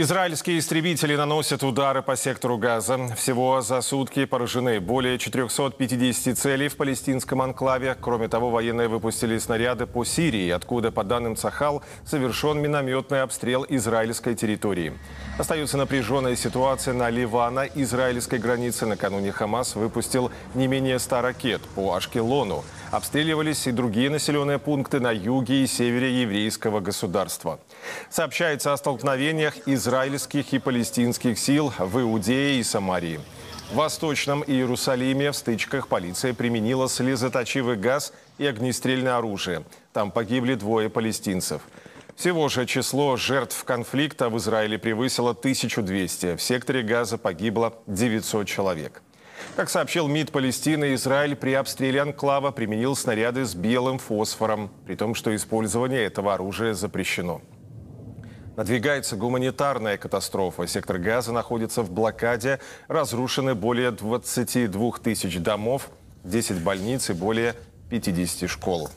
Израильские истребители наносят удары по сектору Газа. Всего за сутки поражены более 450 целей в палестинском анклаве. Кроме того, военные выпустили снаряды по Сирии, откуда, по данным Цахал, совершен минометный обстрел израильской территории. Остается напряженная ситуация на Ливано-израильской границе. Накануне Хамас выпустил не менее 100 ракет по Ашкелону. Обстреливались и другие населенные пункты на юге и севере еврейского государства. Сообщается о столкновениях израильских и палестинских сил в Иудее и Самарии. В Восточном Иерусалиме в стычках полиция применила слезоточивый газ и огнестрельное оружие. Там погибли двое палестинцев. Всего же число жертв конфликта в Израиле превысило 1200. В секторе Газа погибло 900 человек. Как сообщил МИД Палестины, Израиль при обстреле анклава применил снаряды с белым фосфором, при том, что использование этого оружия запрещено. Надвигается гуманитарная катастрофа. Сектор Газа находится в блокаде. Разрушены более 22 тысяч домов, 10 больниц и более 50 школ.